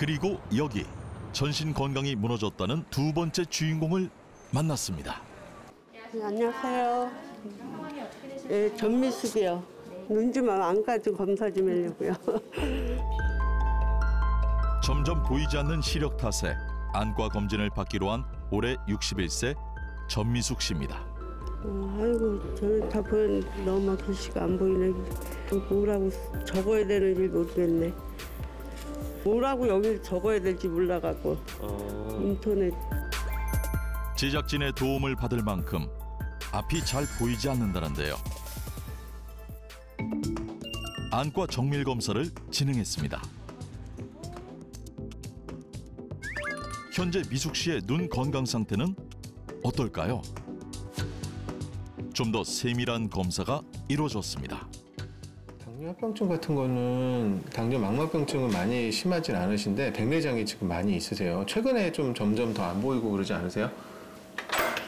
그리고 여기 전신 건강이 무너졌다는 두 번째 주인공을 만났습니다. 네, 안녕하세요. 예, 전미숙이요. 눈 좀 안 가지고 검사 좀 하려고요. 점점 보이지 않는 시력 탓에 안과 검진을 받기로 한 올해 61세 전미숙 씨입니다. 어, 아이고, 저는 다 보였는데 너무 글씨가 안 보이네. 뭐라고 적어야 되는지 모르겠네. 뭐라고 여기 적어야 될지 몰라갖고 인터넷 제작진의 도움을 받을 만큼 앞이 잘 보이지 않는다는데요. 안과 정밀 검사를 진행했습니다. 현재 미숙 씨의 눈 건강 상태는 어떨까요? 좀 더 세밀한 검사가 이루어졌습니다. 당뇨합병증 같은 거는 당뇨 망막병증은 많이 심하진 않으신데 백내장이 지금 많이 있으세요. 최근에 좀 점점 더 안 보이고 그러지 않으세요?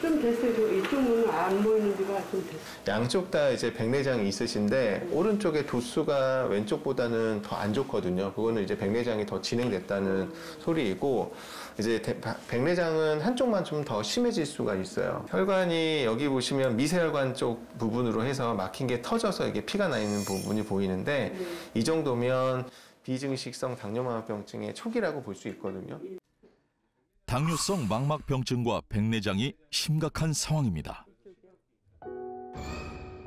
좀 됐어요. 저 이쪽 눈은 안 보이는 지가 좀 됐어요. 양쪽 다 이제 백내장이 있으신데 오른쪽의 도수가 왼쪽보다는 더 안 좋거든요. 그거는 이제 백내장이 더 진행됐다는 소리이고 이제 대- 바- 백내장은 한쪽만 좀 더 심해질 수가 있어요. 혈관이 여기 보시면 미세혈관 쪽 부분으로 해서 막힌 게 터져서 이게 피가 나 있는 부분이 보이는데 이 정도면 비증식성 당뇨망막병증의 초기라고 볼 수 있거든요. 당뇨성 망막병증과 백내장이 심각한 상황입니다.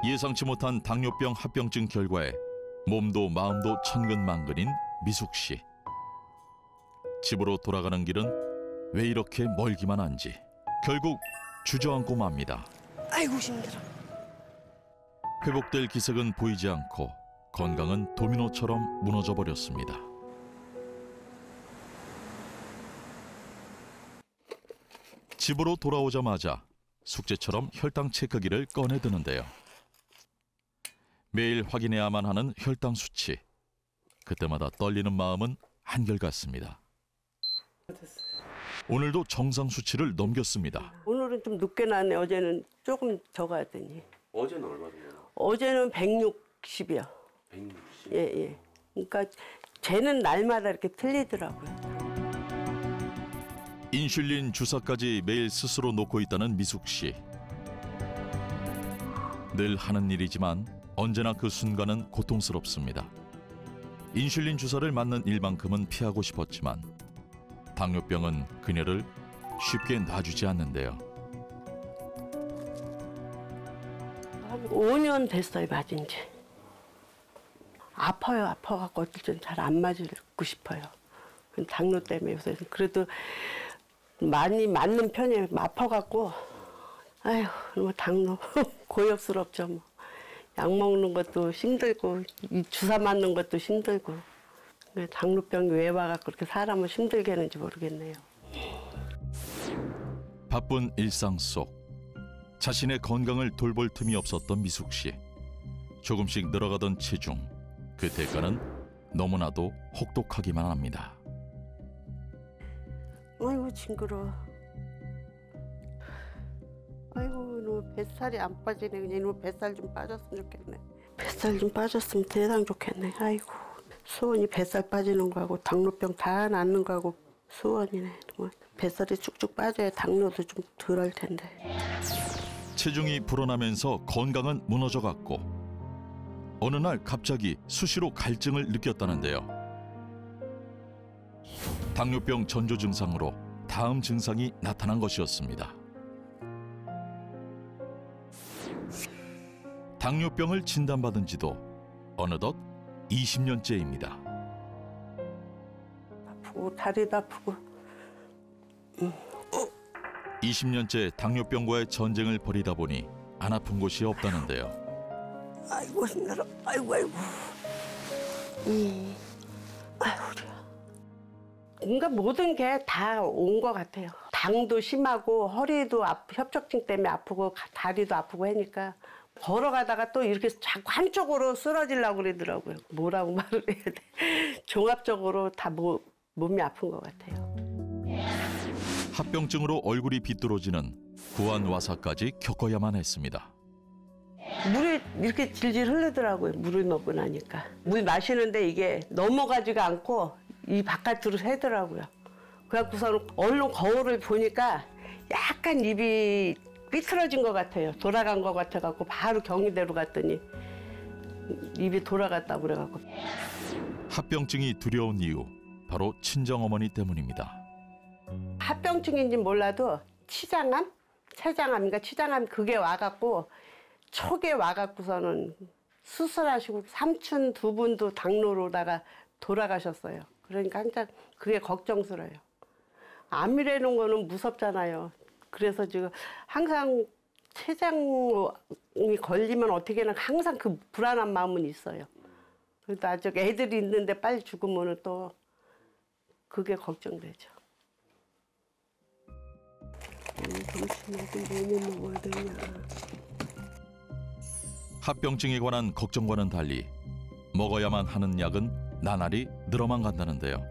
예상치 못한 당뇨병 합병증 결과에 몸도 마음도 천근만근인 미숙 씨. 집으로 돌아가는 길은 왜 이렇게 멀기만 한지 결국 주저앉고 맙니다. 아이고 힘들어. 회복될 기색은 보이지 않고 건강은 도미노처럼 무너져 버렸습니다. 집으로 돌아오자마자 숙제처럼 혈당 체크기를 꺼내 드는데요. 매일 확인해야만 하는 혈당 수치. 그때마다 떨리는 마음은 한결같습니다. 오늘도 정상 수치를 넘겼습니다. 오늘은 좀 늦게 나왔네. 어제는 조금 더 가더니. 어제는 얼마 정도? 어제는 160이요. 160. 예, 예. 그러니까 쟤는 날마다 이렇게 틀리더라고요. 인슐린 주사까지 매일 스스로 놓고 있다는 미숙 씨. 늘 하는 일이지만 언제나 그 순간은 고통스럽습니다. 인슐린 주사를 맞는 일만큼은 피하고 싶었지만 당뇨병은 그녀를 쉽게 놔주지 않는데요. 한 5년 됐어요, 맞은 지. 아파요, 아파갖고 어떨 땐 잘 안 맞고 싶어요. 그 당뇨 때문에 요새 그래도 많이 맞는 편이에요. 아파갖고, 아휴, 뭐 당뇨 고역스럽죠, 뭐. 약 먹는 것도 힘들고, 이 주사 맞는 것도 힘들고. 당뇨병이 왜 와갖고 그렇게 사람을 힘들게 하는지 모르겠네요. 바쁜 일상 속 자신의 건강을 돌볼 틈이 없었던 미숙 씨. 조금씩 늘어가던 체중. 그 대가는 너무나도 혹독하기만 합니다. 아이고 징그러. 아이고 너 뱃살이 안 빠지네. 그냥 이놈 뱃살 좀 빠졌으면 좋겠네. 뱃살 좀 빠졌으면 대상 좋겠네. 아이고 수원이 뱃살 빠지는 거하고 당뇨병 다 낫는 거하고 수원이네. 뭐 뱃살이 쭉쭉 빠져야 당뇨도 좀 덜 할 텐데. 체중이 불어나면서 건강은 무너져갔고 어느 날 갑자기 수시로 갈증을 느꼈다는데요. 당뇨병 전조 증상으로 다음 증상이 나타난 것이었습니다. 당뇨병을 진단받은 지도 어느덧 20년째입니다. 아프고 다리도 아프고 20년째 당뇨병과의 전쟁을 벌이다 보니 안 아픈 곳이 없다는데요. 아이고 힘들어. 아이고 아이고. 음. 아이고 우리야. 뭔가 모든 게 다 온 것 같아요. 당도 심하고 허리도 아프, 협착증 때문에 아프고 가- 다리도 아프고 하니까 걸어가다가 또 이렇게 자꾸 한쪽으로 쓰러지려고 그러더라고요. 뭐라고 말을 해야 돼. 종합적으로 다 뭐, 몸이 아픈 것 같아요. 합병증으로 얼굴이 비뚤어지는 구안 와사까지 겪어야만 했습니다. 물이 이렇게 질질 흐르더라고요. 물을 먹고 나니까. 물 마시는데 이게 넘어가지가 않고 이 바깥으로 새더라고요. 그래갖고서는 얼른 거울을 보니까 약간 입이 삐뚤어진 것 같아요. 돌아간 것 같아갖고 바로 경희대로 갔더니 입이 돌아갔다고 그래갖고 합병증이 두려운 이유 바로 친정 어머니 때문입니다. 합병증인지 몰라도 치장암, 췌장암인가 치장암 그게 와갖고 초기에 와갖고서는 수술하시고 삼촌 두 분도 당뇨로다가 돌아가셨어요. 그러니까 항상 그게 걱정스러워요. 암이라는 거는 무섭잖아요. 그래서 지금 항상 췌장이 걸리면 어떻게는 항상 그 불안한 마음은 있어요. 그래도 아직 애들이 있는데 빨리 죽으면 또 그게 걱정되죠. 점심을 뭐 먹어야 되냐. 합병증에 관한 걱정과는 달리 먹어야만 하는 약은 나날이 늘어만 간다는데요.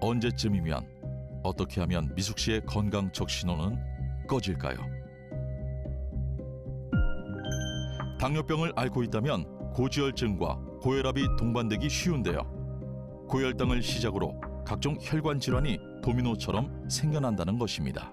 언제쯤이면 어떻게 하면 미숙 씨의 건강 적 신호는 꺼질까요? 당뇨병을 앓고 있다면 고지혈증과 고혈압이 동반되기 쉬운데요. 고혈당을 시작으로 각종 혈관 질환이 도미노처럼 생겨난다는 것입니다.